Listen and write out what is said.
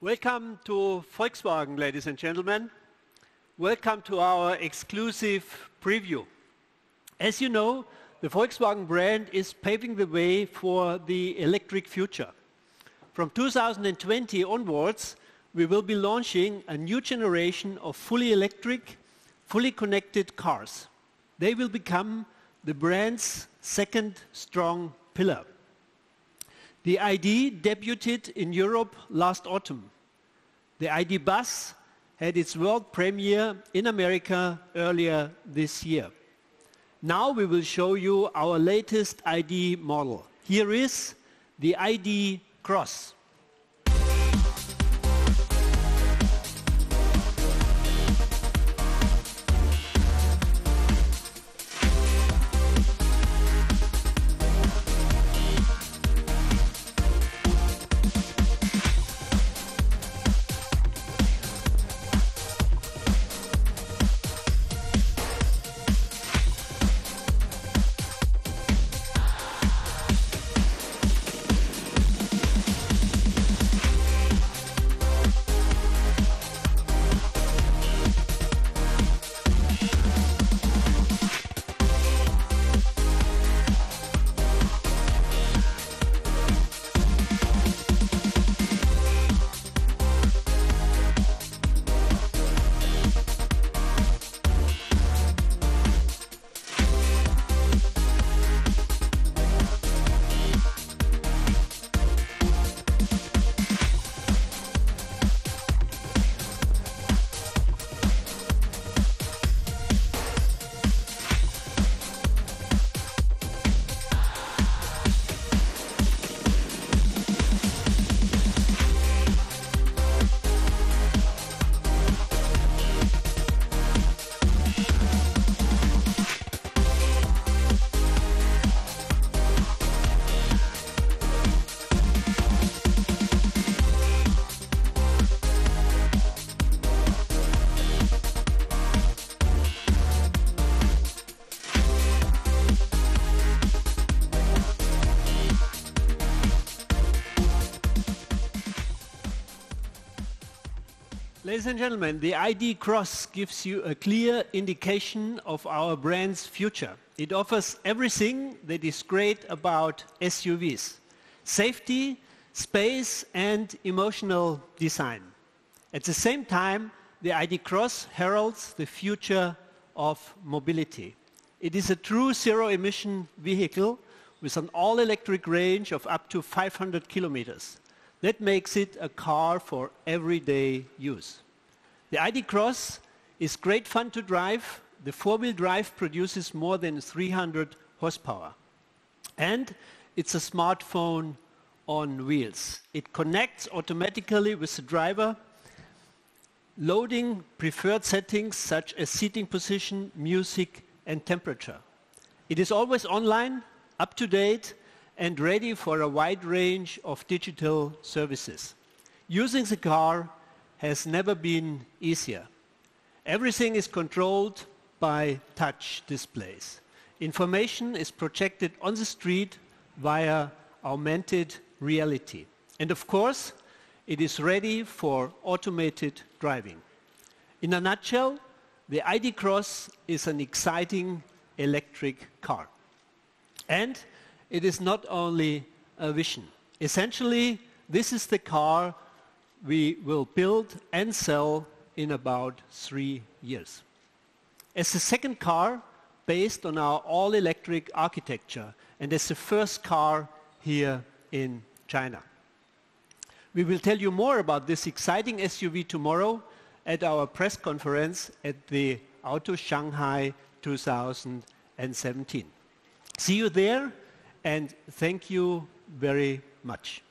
Welcome to Volkswagen, ladies and gentlemen. Welcome to our exclusive preview. As you know, the Volkswagen brand is paving the way for the electric future. From 2020 onwards, we will be launching a new generation of fully electric, fully connected cars. They will become the brand's second strong pillar. The ID debuted in Europe last autumn. The ID. Buzz had its world premiere in America earlier this year. Now we will show you our latest ID. model. Here is the ID. Crozz. Ladies and gentlemen, the ID. Crozz gives you a clear indication of our brand's future. It offers everything that is great about SUVs: safety, space, and emotional design. At the same time, the ID. Crozz heralds the future of mobility. It is a true zero-emission vehicle with an all-electric range of up to 500 kilometers. That makes it a car for everyday use. The ID. Crozz is great fun to drive. The four-wheel drive produces more than 300 horsepower. And it's a smartphone on wheels. It connects automatically with the driver, loading preferred settings such as seating position, music, and temperature. It is always online, up to date, and ready for a wide range of digital services. Using the car has never been easier. Everything is controlled by touch displays. Information is projected on the street via augmented reality. And of course, it is ready for automated driving. In a nutshell, the ID. Crozz is an exciting electric car. And it is not only a vision. Essentially, this is the car we will build and sell in about three years. As the second car based on our all-electric architecture and as the first car here in China. We will tell you more about this exciting SUV tomorrow at our press conference at the Auto Shanghai 2017. See you there and thank you very much.